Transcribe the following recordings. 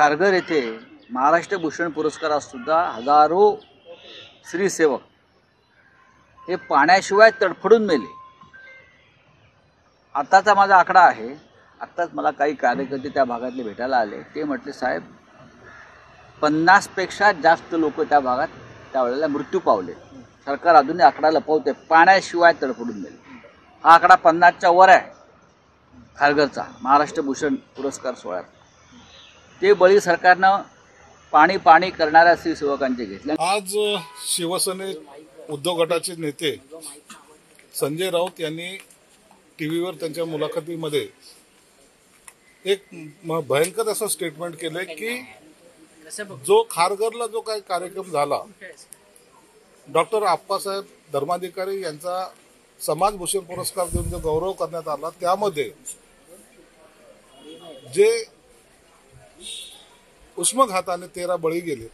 खारघर येथे महाराष्ट्र भूषण पुरस्कारातसुद्धा हजारो स्त्रीसेवक हे पाण्याशिवाय तडफडून मेले. आत्ताचा माझा आकडा आहे आत्ताच मला काही कार्यकर्ते त्या भागातले भेटायला आले. ते म्हटले साहेब पन्नासपेक्षा जास्त लोक त्या भागात त्यावेळेला मृत्यू पावले. सरकार अजूनही आकडा लपवते पाण्याशिवाय तडफडून मेले. हा आकडा पन्नासच्या वर आहे खारघरचा महाराष्ट्र भूषण पुरस्कार सोहळ्यात. ते बळी सरकारनं पाणी पाणी करणाऱ्या शिवसेवकांचे घेतले. आज शिवसेने उद्धव गटाचे नेते संजय राऊत यांनी टीव्हीवर त्यांच्या मुलाखतीमध्ये एक भयंकर असं स्टेटमेंट केलंय की जो खारघरला जो काही कार्यक्रम झाला डॉक्टर आप्पासाहेब धर्माधिकारी यांचा समाजभूषण पुरस्कार देऊन जो गौरव करण्यात आला त्यामध्ये जे उष्मघाताने तेरा बळी गेले.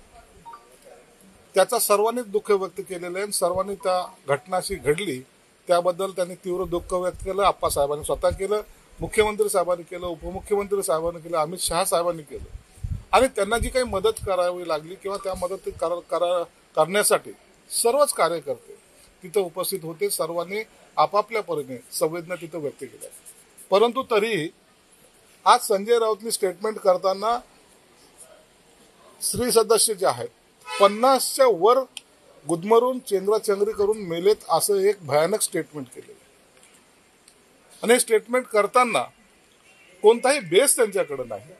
त्याचा सर्वांनीच दुःख व्यक्त केलेलं आहे आणि सर्वांनी त्या घटनाशी घडली. त्याबद्दल त्यांनी तीव्र दुःख व्यक्त केलं. आप्पासाहेबांनी स्वतः केलं. मुख्यमंत्री साहेबांनी केलं. उपमुख्यमंत्री साहेबांनी केलं. अमित शहा साहेबांनी केलं. आणि त्यांना जी काही मदत करावी लागली किंवा त्या मदत करा- करा- करण्यासाठी सर्वच कार्यकर्ते तिथं उपस्थित होते. सर्वांनी आपापल्या परीने संवेदना तिथं व्यक्त केल्या. परंतु तरीही आज संजय राऊतनी स्टेटमेंट करताना स्त्री सदस्य जे आहेत पन्नासच्या वर गुदमरून चेंगराचेंगरी करून मेलेत असं एक भयानक स्टेटमेंट केलेलं आहे. आणि हे स्टेटमेंट करताना कोणताही बेस त्यांच्याकडे नाही.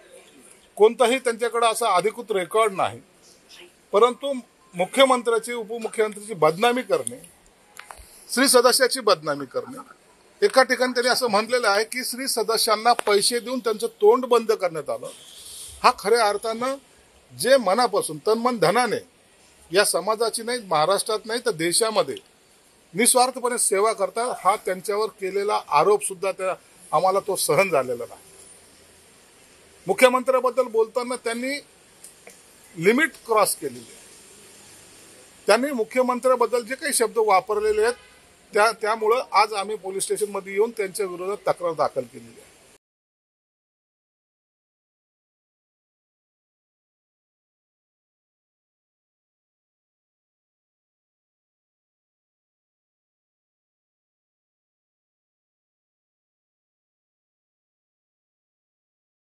कोणताही त्यांच्याकडे असा अधिकृत रेकॉर्ड नाही. परंतु मुख्यमंत्र्याची उपमुख्यमंत्र्याची बदनामी करणे स्त्री सदस्याची बदनामी करणे एका ठिकाणी त्यांनी असं म्हटलेलं आहे की स्त्री सदस्यांना पैसे देऊन त्यांचं तोंड बंद करण्यात आलं. हा खऱ्या अर्थानं जे मनापासून तन मन धनाने या समाजाची नाही महाराष्ट्रात नाही तर देशामध्ये निस्वार्थपणे सेवा करतात हा त्यांच्यावर केलेला आरोप सुद्धा त्या आम्हाला तो सहन झालेला नाही. मुख्यमंत्र्याबद्दल बोलताना त्यांनी लिमिट क्रॉस केलेली आहे. त्यांनी मुख्यमंत्र्याबद्दल जे काही शब्द वापरलेले आहेत त्या त्यामुळं आज आम्ही पोलीस स्टेशनमध्ये येऊन त्यांच्या विरोधात तक्रार दाखल केलेली आहे.